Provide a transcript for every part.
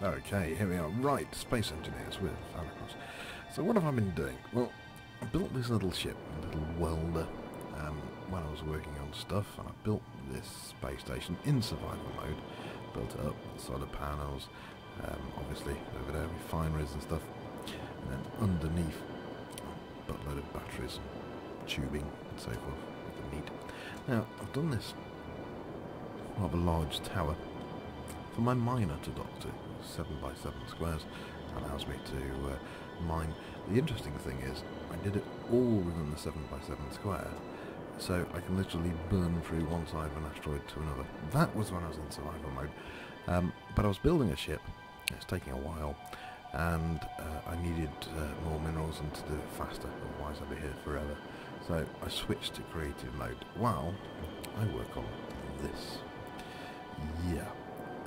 Okay, here we are. Right, Space Engineers with Anarkros. So what have I been doing? Well, I built this little ship, a little welder, um, when I was working on stuff, and I built this space station in survival mode. Built it up, solar panels, um, obviously over there refineries and stuff, and then underneath, a buttload of batteries, and tubing, and so forth, with meat. Now, I've done this rather large tower for my miner to dock to. 7 by 7 squares allows me to uh, mine. The interesting thing is I did it all within the 7 by 7 square so I can literally burn through one side of an asteroid to another. That was when I was in survival mode. Um, but I was building a ship, it's taking a while, and uh, I needed uh, more minerals and to do it faster, otherwise I'd be here forever. So I switched to creative mode while I work on this. Yeah,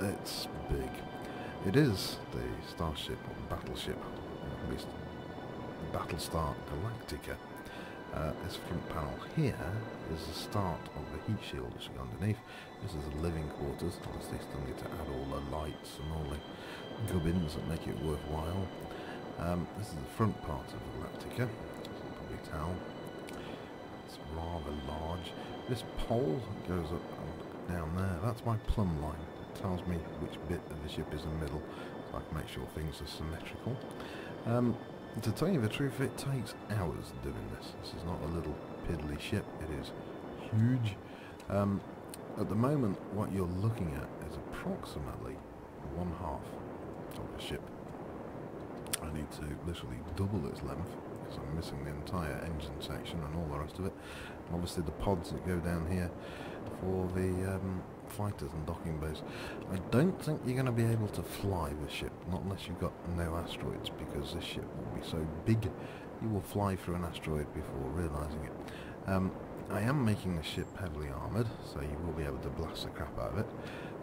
it's big. It is the starship or battleship, at least Battlestar Galactica. Uh, this front panel here is the start of the heat shield which is underneath. This is the living quarters. Obviously still need to add all the lights and all the gubbins that make it worthwhile. Um, this is the front part of Galactica, as you can probably tell. It's rather large. This pole goes up and down there. That's my plumb line tells me which bit of the ship is in the middle, so I can make sure things are symmetrical. Um, to tell you the truth, it takes hours doing this. This is not a little piddly ship, it is huge. Um, at the moment, what you're looking at is approximately one half of the ship. I need to literally double its length because I'm missing the entire engine section and all the rest of it. And obviously the pods that go down here for the um, fighters and docking bays. I don't think you're going to be able to fly the ship, not unless you've got no asteroids, because this ship will be so big you will fly through an asteroid before realising it. Um, I am making the ship heavily armoured, so you will be able to blast the crap out of it.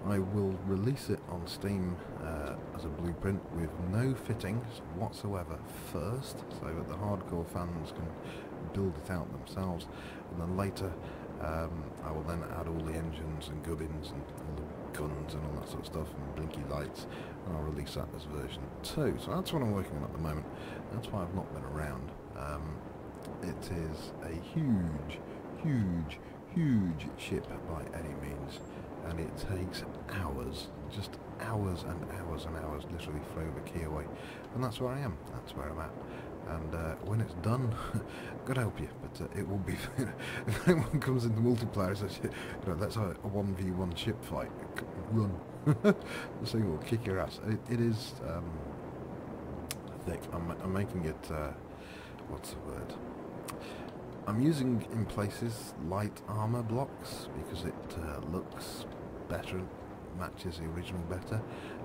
I will release it on Steam uh, as a blueprint with no fittings whatsoever first, so that the hardcore fans can build it out themselves, and then later um, I will then add all the engines and gubbins and all the guns and all that sort of stuff and blinky lights and I'll release that as version 2. So that's what I'm working on at the moment. That's why I've not been around. Um, it is a huge, huge, huge ship by any means and it takes hours, just hours and hours and hours literally throw the key away and that's where I am, that's where I'm at and uh, when it's done, God help you, but uh, it will be. if anyone comes into multiplayer and says, you know, "Let's a one v one ship fight," run. this thing will kick your ass. it, it is um, thick. I'm, I'm, making it. Uh, what's the word? I'm using in places light armor blocks because it uh, looks better, matches the original better,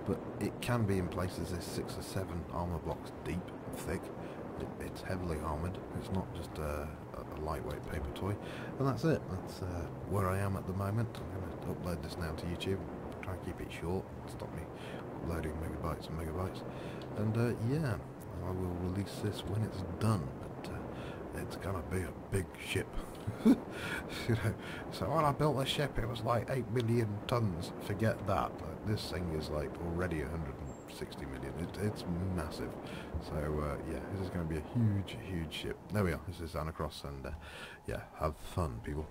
but it can be in places there's six or seven armor blocks deep and thick it, it's heavily armoured. It's not just a, a, lightweight paper toy. And that's it. That's uh, where I am at the moment. I'm going to upload this now to YouTube. Try and keep it short. Stop me uploading megabytes and megabytes. And uh, yeah, I will release this when it's done. But uh, it's going to be a big ship. you know, so when I built the ship, it was like 8 million tons. Forget that. This thing is like already 160 million. It, it's massive. So uh, yeah, this is going to be a huge, huge ship. There we are. This is Anarkros, and uh, yeah, have fun, people.